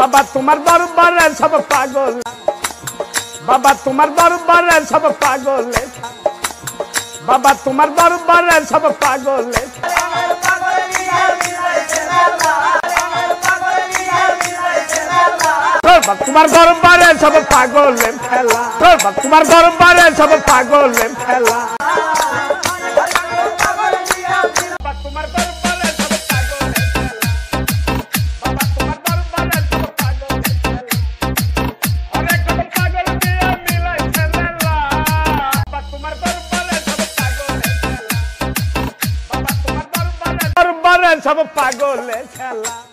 বাবা, তোমার দরবারে সব পাগল। বাবা, তোমার দরবারে সব পাগলে। বাবা, তোমার দরবারে সব পাগলে। তোমার দরবারে সব পাগলে। ফেলা তোমার দরবারে সব পাগলে। ফেলা সব পাগলে খেলা।